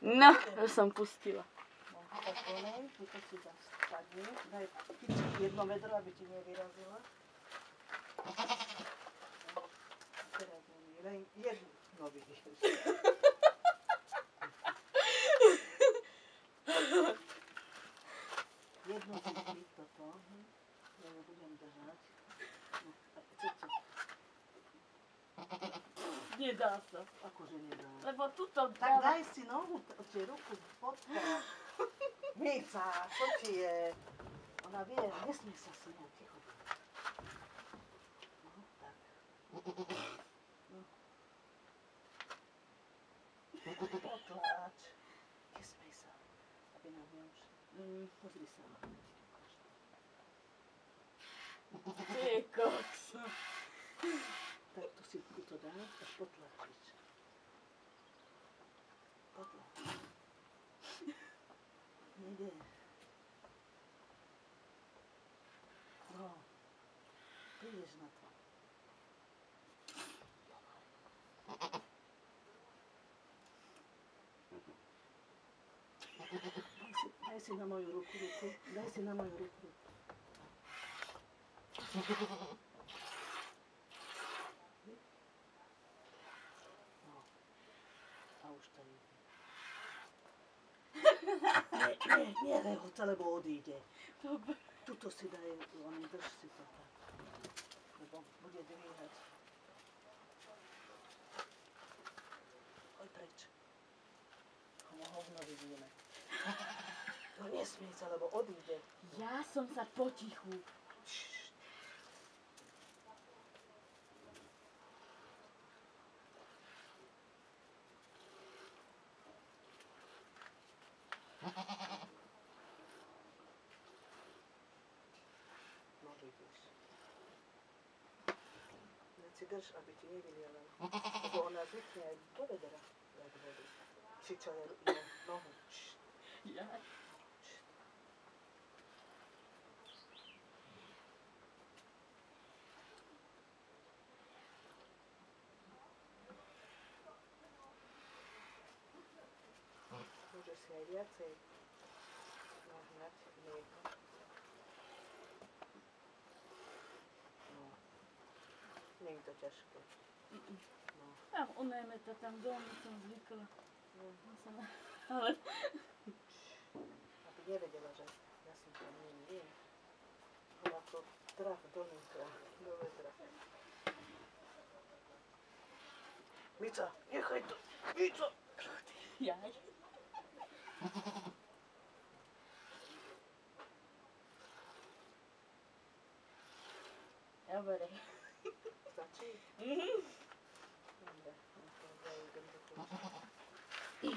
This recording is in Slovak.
No, to som pustila. Daj jedno vedro, aby ti nevyrazila. Teraz len jednu. No vidíš. Jednu si si toto. hm. Ja ju budem držať. No, a chcete, Nedá sa. akože nedá. Lebo tuto Tak daj si nohu, tie ruku pod to. Mica, čo ti je? Ona vie, nesmie sa synu, ticho. No, tak. No. Potlač. Nesmej sa, aby nám neušli. Mm, Pozri sa. Ty koks. Поданецка потла включа. Потла. Не де. Но, приезжай на то. Дай си на мою руку, руку. Дай си на мою руку, руку. Už ide. Nie, nie, nie rehoca, lebo odíde. Dobre. Tuto si daj, on drž si to tak. Lebo bude dvíhať. Oj preč. Komu hovno vidíme. To nesmie sa, lebo odíde. Ja som sa potichu. Ne tsidrš, a bi ti nije vidjela. Kako ona zvikne, to vedela. Da bi vedi. Čiča je nohu. Ja. Može se jajace, nahnat mlijeko. Je to ťažké. No. Ja unajme to tam doma, som zvykla. no. Ja som... Ale Aby nevedela, že ja som tam nie, nie. Ona to traf donútra, do vedra. Mica, nechaj to! Mica! jaj. Dobre. うん。